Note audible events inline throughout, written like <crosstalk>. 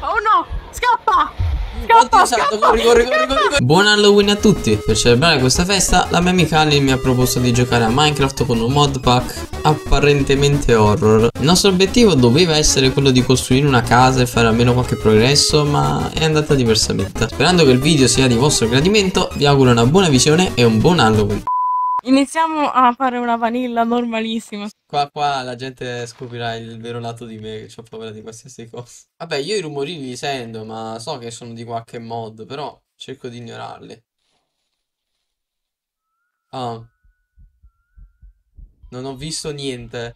Oh no! Scappa! Oddio santo, corri, corri, corri, corri, corri. Buon Halloween a tutti! Per celebrare questa festa, la mia amica Ali mi ha proposto di giocare a Minecraft con un mod pack apparentemente horror. Il nostro obiettivo doveva essere quello di costruire una casa e fare almeno qualche progresso, ma è andata diversamente. Sperando che il video sia di vostro gradimento, vi auguro una buona visione e un buon Halloween. Iniziamo a fare una vanilla normalissima. Qua, qua la gente scoprirà il vero lato di me, che ho paura di qualsiasi cosa. Vabbè, io i rumori li sento, ma so che sono di qualche mod, però cerco di ignorarli. Ah. Non ho visto niente.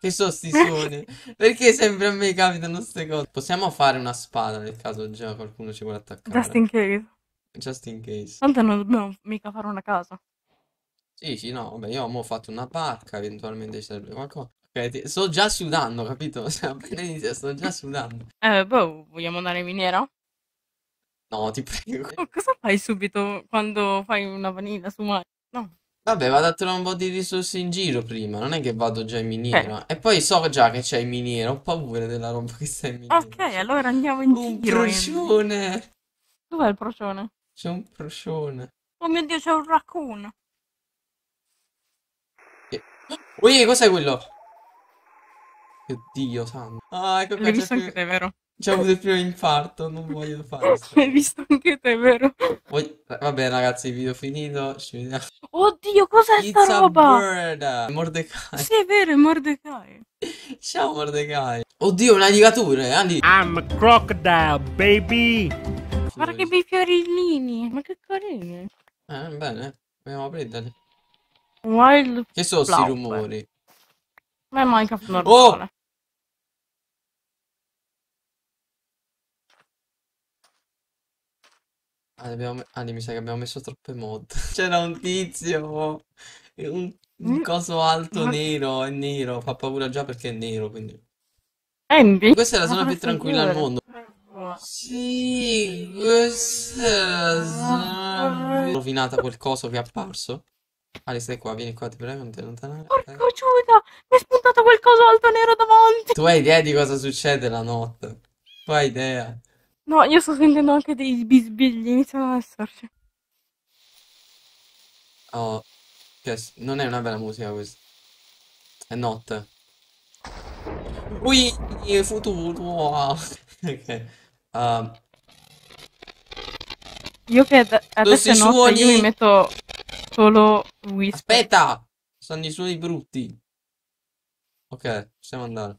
Che sono sti suoni? <laughs> Perché sempre a me capitano queste cose? Possiamo fare una spada nel caso già qualcuno ci vuole attaccare. Just in case. Just in case. Tanto non dobbiamo mica fare una casa. Sì, sì, no, vabbè, io ho fatto una barca, eventualmente ci serve qualcosa. Ok, ti- sto già sudando, capito? <laughs> Cioè, appena inizia, sto già sudando. Eh, boh, vogliamo andare in miniera? No, ti prego. Oh, cosa fai subito quando fai una vanilla su Mario? No. Vabbè, vado a trovare un po' di risorse in giro prima, non è che vado già in miniera. E poi so già che c'è in miniera, ho paura della roba che sta in miniera. Ok, allora andiamo in Un giro. procione! Dov'è il procione? C'è un procione. Oh mio Dio, c'è un raccoon. Ui, cos'è quello? Oddio santo. Ah, ecco qua L'hai visto anche te, vero? C'è avuto il primo infarto, non voglio fare <laughs> L'hai visto anche te, vero? Voglio- Vabbè ragazzi, il video finito, ci vediamo. Oddio, cos'è It's sta roba? bird! Mordecai. Sì, è vero, è Mordecai. Ciao Mordecai. Oddio, un alligatore, Andy. I'm a crocodile, baby. Guarda che bei fiorellini. Ma che carini. Eh, bene, dobbiamo prenderli. Wild. Che sono sti Flower. rumori? Ma è Minecraft Oh! normale. Ah, abbiamo... Andy, mi sa che abbiamo messo troppe mod. <laughs> C'era un tizio, un, un Mm. coso alto Ma- nero, è nero, fa paura già perché è nero, quindi... Andy? Questa è la Ma zona più tranquilla al mondo. Sì, questa è la zona... Rovinata quel coso che è apparso. Ali, stai qua, vieni qua, ti prego, non ti allontanare. Porca ok? Giuda, mi è spuntato quel coso alto nero davanti. Tu hai idea di cosa succede la notte? Tu hai idea? No, io sto sentendo anche dei bisbigli, iniziano ad esserci. Oh, non è una bella musica questa. È notte. Ui, futuro. <laughs> Ok. Um, Io che ad- adesso è notte, suoni- io mi metto solo whisper. aspetta! Sono i suoni brutti. Ok, possiamo andare.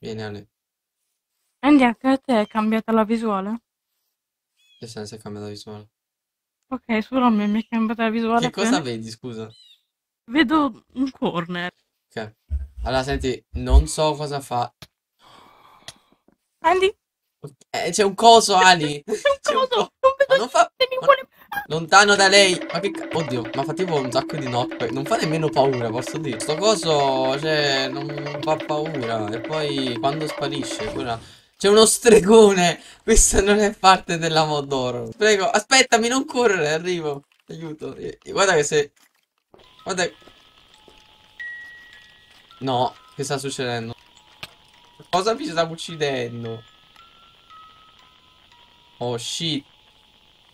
Vieni Ale. Andy, anche a te è cambiata la visuale? Che senso è cambiata visuale? Ok, solo a me mi è cambiata la visuale. Che cosa appena. vedi, scusa? Vedo un corner. Ok. Allora, senti, non so cosa fa. Andy, Eh, c'è un coso, <laughs> Ali. c'è un coso, co- non Ma vedo non fa... ma-. Lontano da lei. Ma che Oddio, ma fa tipo un sacco di knockback. Non fa nemmeno paura, posso dire. Sto coso, cioè, non fa paura. E poi quando sparisce, ora... C'è uno stregone. Questa non è parte della Modoro. Prego, aspettami, non correre, arrivo. Aiuto. Guarda che se... Guarda... No, che sta succedendo? Cosa mi sta uccidendo? Oh shit.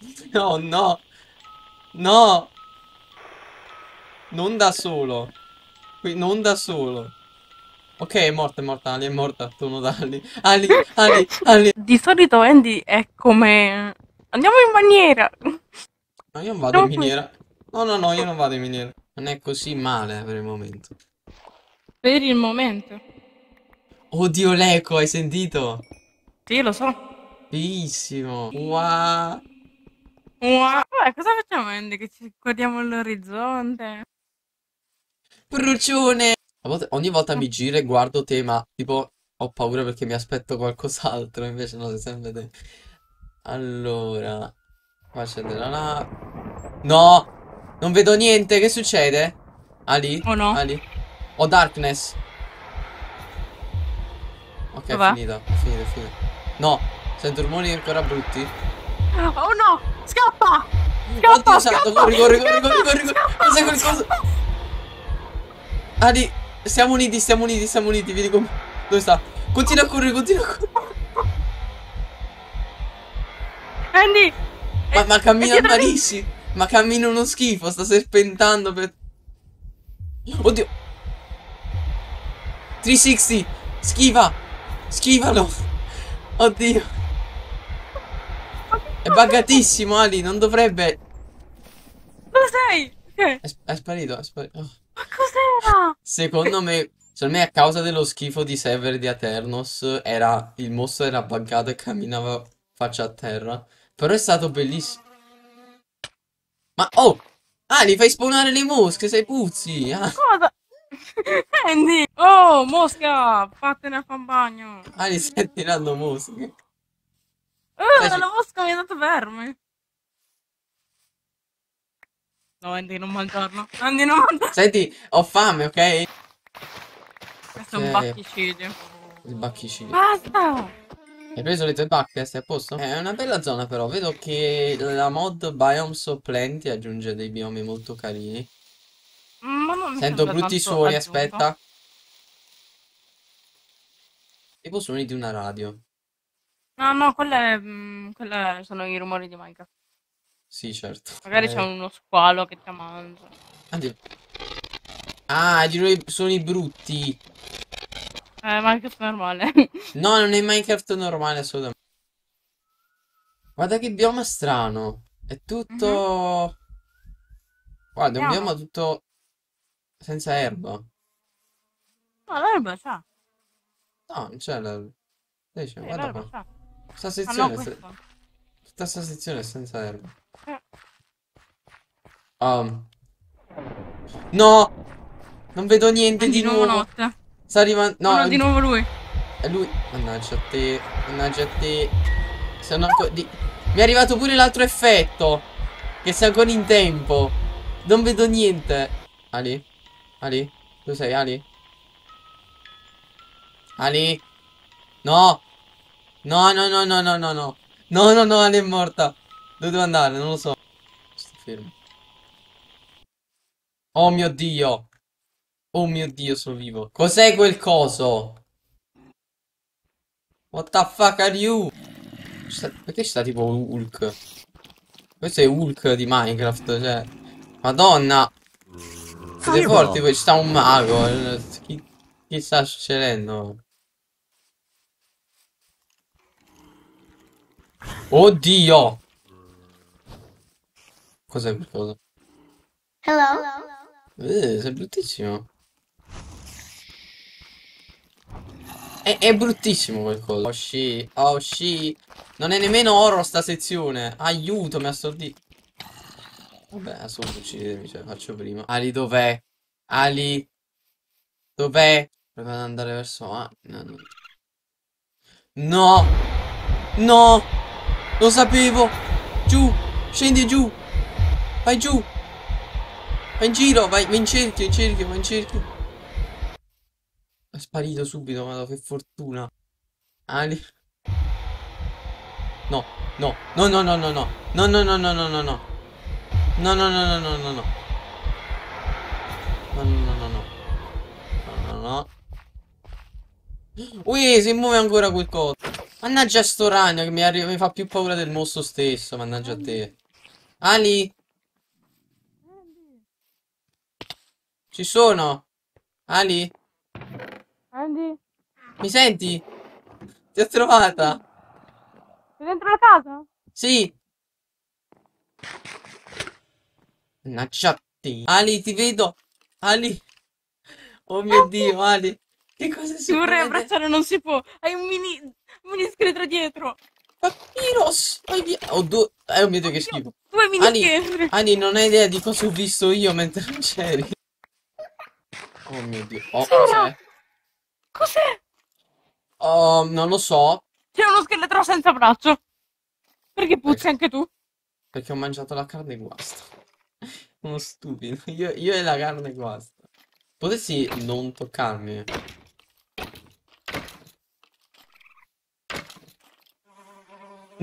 <laughs> No, no. No. Non da solo. Qui, non da solo. Ok, è morta, è morta, Ali, è morta. Tu non da Ali. Ali, Ali, <laughs> Ali. Di solito Andy è come... Andiamo in maniera. Ma io non vado in No. miniera. No, no, no, io non vado in miniera. Non è così male per il momento. Per il momento. Oddio, l'eco, hai sentito? Sì, lo so. Bellissimo. Wow. Vabbè, cosa facciamo Andy? Che ci guardiamo all'orizzonte? Brucione. A volte- ogni volta mi giro e guardo te, ma tipo ho paura perché mi aspetto qualcos'altro. Invece no, sei sempre te. Allora, qua c'è della là. No, non vedo niente. Che succede? Ali? Oh no? Ali? Ho darkness. Ok, è Dov'è? finita, è finita, è finita. No, sento rumori ancora brutti. Oh no! Scappa! Scappa! Oddio scappa, corri, corri, corri, scappa, corri, corri, corri. coso? scappa. Ali, stiamo uniti, stiamo uniti, stiamo uniti, vieni con me. Dove sta? Continua a correre, continua a correre. Andy! Ma, ma cammina malissimo. Ma cammina uno schifo, sta serpentando per... Oddio. 360. Schiva. Schivalo. Oddio. È buggatissimo, Ali, non dovrebbe... Dove sei? È, è sparito, è sparito. Oh. Ma cos'era? Secondo me, secondo me a causa dello schifo di Sever di Aternos, era, il mostro era buggato e camminava faccia a terra. Però è stato bellissimo. Ma, oh! Ali, fai spawnare le mosche, sei puzzi! Ah, Cosa? <laughs> Andy! Oh, mosca! Vattene a fare un bagno! Ali, stai tirando mosche. Uh, Dai, ci- la mosca mi ha dato verme! No, Andy, non mangiarlo. Andy, non mangiarlo! Senti, ho fame, ok? Questo è un Ok. bacchicidio. Il bacchicino. Basta! Hai preso le tue bacche? Stai a posto? È una bella zona però, vedo che la mod Biomes of Plenty aggiunge dei biomi molto carini. Ma non mi Sento brutti suoni, aggiunto. aspetta. Tipo suoni di una radio. No, no, quelle, mm, quelle sono i rumori di Minecraft. Sì, certo. Magari Eh, c'è uno squalo che ti mangia. addio. Ah, giro i brutti. Eh, Minecraft è normale. <laughs> No, non è Minecraft normale assolutamente. Guarda che bioma strano. È tutto... Guarda, è un Vediamo. bioma tutto senza erba. No, l'erba c'è. No, non c'è la... Dai, c'è, Sì, guarda l'erba qua. C'è. Questa Ah, no, sezione, è se- tutta sta sezione è senza erba. Eh. Um. No! Non vedo niente Andy, di nuovo. notte. Sta arrivando... No, di nuovo lui. è lui. Mannaggia a te. Mannaggia a te. Sono ancora... di- Mi è arrivato pure l'altro effetto. Che sei ancora in tempo. Non vedo niente. Ali? Ali? Dove sei, Ali? Ali? No! No, no, no, no, no, no, no. No, no, no, Ali è morta. Dove devo andare? Non lo so. Sto fermo. Oh mio Dio. Oh mio Dio, sono vivo. Cos'è quel coso? What the fuck are you? Sta- Perché ci sta tipo Hulk? Questo è Hulk di Minecraft, cioè. Madonna! Siete forti, ci sta un mago. Chi, chi sta succedendo? Oddio! Cos'è quel coso? Hello. Eh, sei bruttissimo. È, è bruttissimo quel coso. Oh sì, oh sì. Non è nemmeno horror sta sezione. Aiuto, mi ha stordito. Vabbè, adesso uccidetemi, cioè, faccio prima. Ali, dov'è? Ali, dov'è? Proviamo ad andare verso... Ah, no, no. No! No! Lo sapevo! Giù! Scendi giù! Vai giù! Vai in giro, vai, vai in cerchio, in cerchio, vai in cerchio. È sparito subito, ma che fortuna. Ali. No, no, no, no, no, no, no. No, no, no, no, no, no, no. No, no, no, no, no, no, no. No, no, no, no, no. No, no, no. Ui, si muove ancora quel coso. Mannaggia sto ragno che mi, arri- mi fa più paura del mostro stesso, mannaggia a te. Ali, ci sono. Ali, Andy, mi senti? Ti ho trovata. sei dentro la casa? Sì. Mannaggia a te. Ali, ti vedo. Ali. Oh mio Dio, Ali. Che cosa Ti vorrei succede? abbracciare, non si può. Hai un mini, un scheletro dietro. Papyrus. Oh, due... eh, oh mio che schifo. Due mini. Ali, non hai idea di cosa ho visto io mentre non c'eri. Oh mio Dio. Oh, cos'è? Cos'è? Oh, non lo so. C'è uno scheletro senza braccio. Perché puzzi anche tu? Perché ho mangiato la carne guasta. <laughs> Uno stupido. Io, io e la carne guasta. Potessi non toccarmi.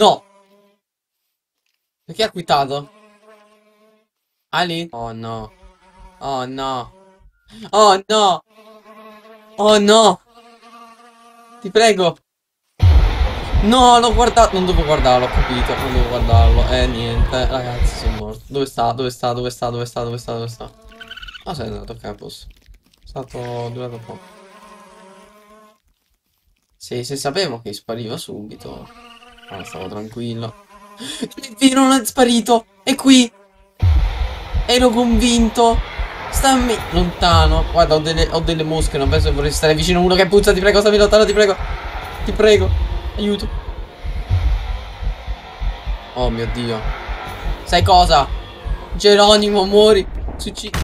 No! Perché ha quitato? Ali? Oh no. Oh no. Oh no. Oh no. Ti prego. No, l'ho guardato. Non devo guardarlo, ho capito. Non devo guardarlo. Eh, niente. Ragazzi, sono morto. Dove sta? Dove sta? Dove sta? Dove sta? Dove sta? Dove sta? Ah, sei andato a campus. È stato durato poco. Sì, se sapevo che spariva subito. Ah, stavo tranquillo. Vino non è sparito. È qui. Ero convinto. Stammi lontano. Guarda, ho delle, ho delle mosche. Non penso che vorrei stare vicino a uno che puzza. Ti prego, stammi lontano, ti prego. Ti prego. Aiuto. Oh mio dio. Sai cosa? Geronimo, muori. Suicidi.